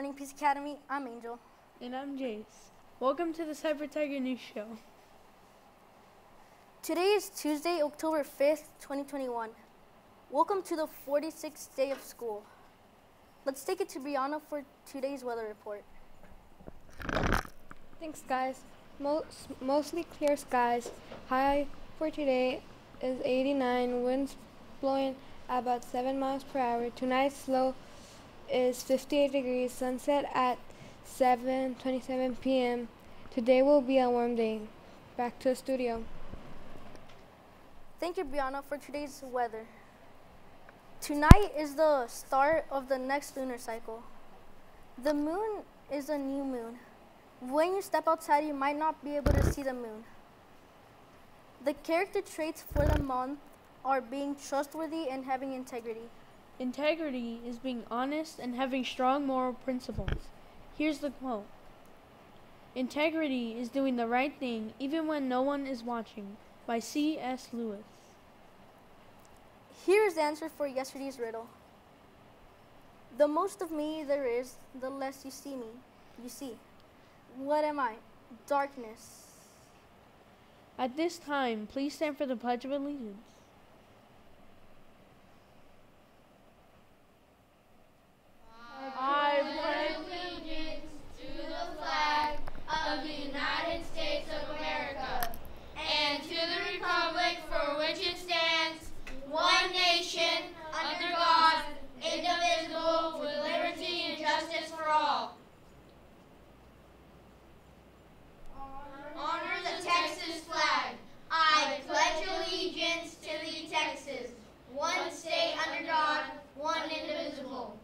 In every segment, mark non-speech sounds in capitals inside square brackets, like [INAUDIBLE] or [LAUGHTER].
morning, Pease Academy. I'm Angel. And I'm Jace. Welcome to the Cyber Tiger News Show. Today is Tuesday, October 5th, 2021. Welcome to the 46th day of school. Let's take it to Brianna for today's weather report. Thanks, guys. Most, mostly clear skies. High for today is 89. Winds blowing about 7 miles per hour. Tonight's low is 58 degrees. Sunset at 7:27 p.m. Today will be a warm day. Back to the studio. Thank you, Brianna, for today's weather. Tonight is the start of the next lunar cycle. The moon is a new moon. When you step outside, you might not be able to see the moon. The character traits for the month are being trustworthy and having integrity. Integrity is being honest and having strong moral principles. Here's the quote Integrity is doing the right thing even when no one is watching by C.S. Lewis. Here's the answer for yesterday's riddle. The most of me there is, the less you see me. You see. What am I? Darkness. At this time, please stand for the Pledge of Allegiance. I pledge allegiance to the flag of the United States of America and to the republic for which it stands, one nation, under God, indivisible, with liberty and justice for all. Honor the Texas flag. I pledge allegiance to the Texas, one state under God, one indivisible.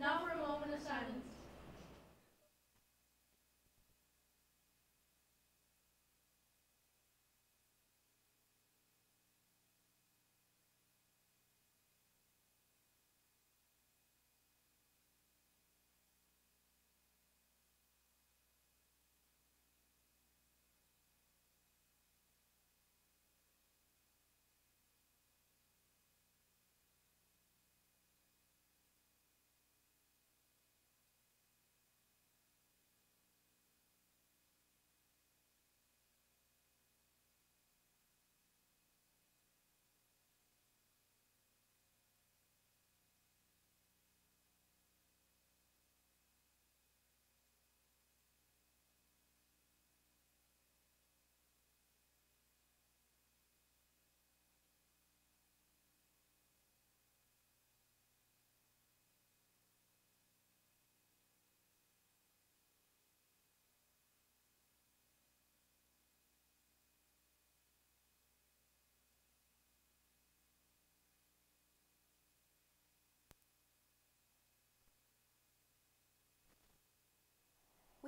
Now for a moment of silence.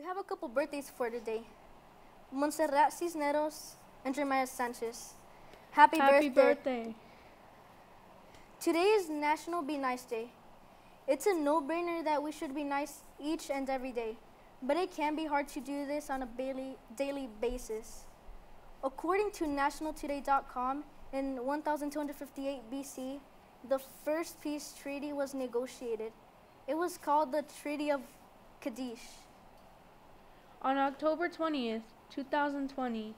Have a couple birthdays for today. Montserrat Cisneros and Jeremiah Sanchez. Happy, Happy birthday. birthday. Today is National Be Nice Day. It's a no-brainer that we should be nice each and every day, but it can be hard to do this on a daily, daily basis. According to nationaltoday.com, in 1258 BC, the first peace treaty was negotiated. It was called the Treaty of Kadesh. On October 20th, 2020,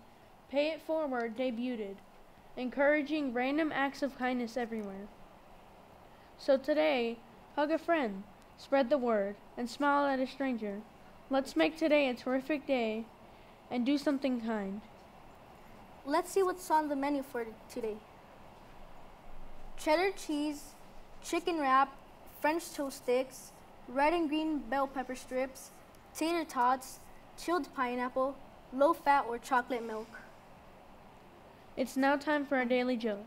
Pay It Forward debuted, encouraging random acts of kindness everywhere. So today, hug a friend, spread the word, and smile at a stranger. Let's make today a terrific day and do something kind. Let's see what's on the menu for today. Cheddar cheese, chicken wrap, French toast sticks, red and green bell pepper strips, tater tots, chilled pineapple, low fat or chocolate milk. It's now time for our daily joke.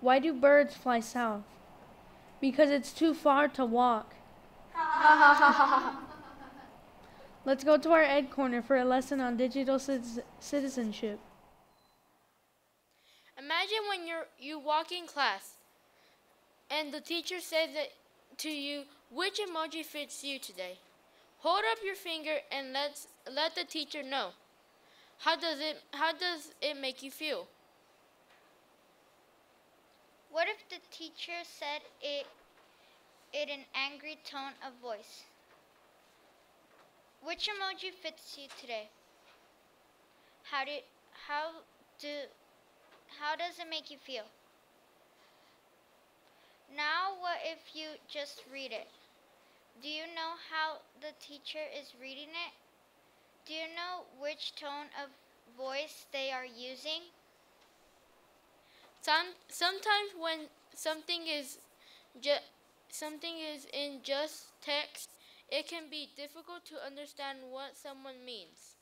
Why do birds fly south? Because it's too far to walk. [LAUGHS] Let's go to our Ed Corner for a lesson on digital citiz- citizenship. Imagine when you're you walk in class and the teacher says that to you which emoji fits you today. Hold up your finger and let's let the teacher know. How does it how does it make you feel? What if the teacher said it in an angry tone of voice. Which emoji fits you today? How do how do how does it make you feel? Now what if you just read it? Do you know how the teacher is reading it? Do you know which tone of voice they are using? Some, sometimes when something is ju- something is in just text, it can be difficult to understand what someone means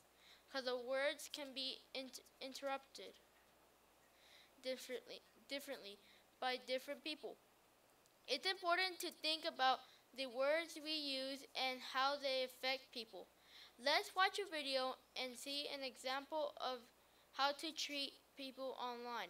because the words can be in- interrupted differently differently by different people. It's important to think about the words we use and how they affect people. Let's watch a video and see an example of how to treat people online.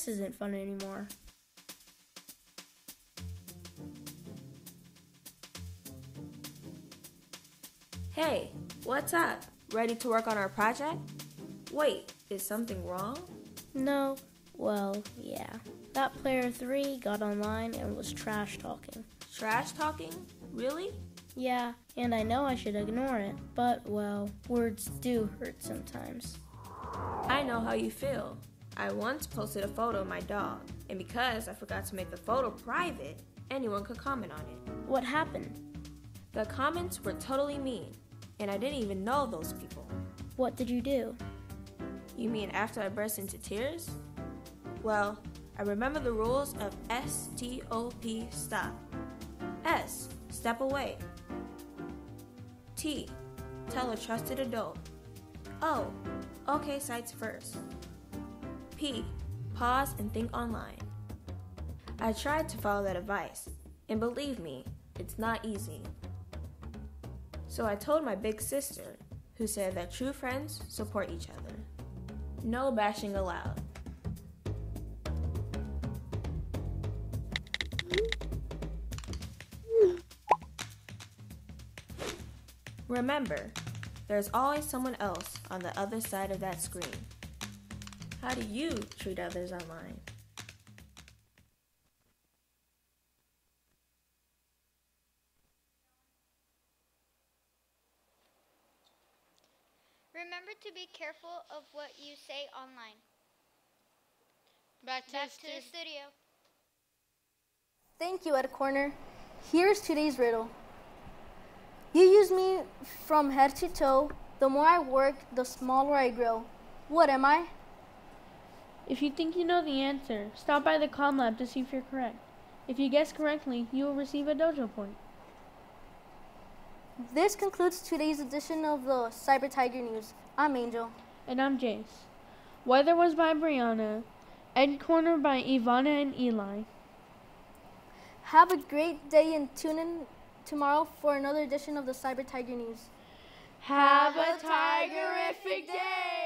This isn't fun anymore. Hey, what's up? Ready to work on our project? Wait, is something wrong? No, well, yeah. That player 3 got online and was trash talking. Trash talking? Really? Yeah, and I know I should ignore it, but well, words do hurt sometimes. I know how you feel. I once posted a photo of my dog, and because I forgot to make the photo private, anyone could comment on it. What happened? The comments were totally mean, and I didn't even know those people. What did you do? You mean after I burst into tears? Well, I remember the rules of STOP stop. S, step away. T, tell a trusted adult. O, okay sites first. P, pause and think online. I tried to follow that advice, and believe me, it's not easy. So I told my big sister, who said that true friends support each other. No bashing allowed. Remember, there's always someone else on the other side of that screen. How do you treat others online? Remember to be careful of what you say online. Back to, Back the to the studio. Thank you, Ed Corner. Here's today's riddle. You use me from head to toe. The more I work, the smaller I grow. What am I? If you think you know the answer, stop by the Com Lab to see if you're correct. If you guess correctly, you will receive a dojo point. This concludes today's edition of the Cyber Tiger News. I'm Angel. And I'm Jace. Weather was by Brianna. Ed Corner by Ivana and Eli. Have a great day and tune in tomorrow for another edition of the Cyber Tiger News. Have a tigerific day!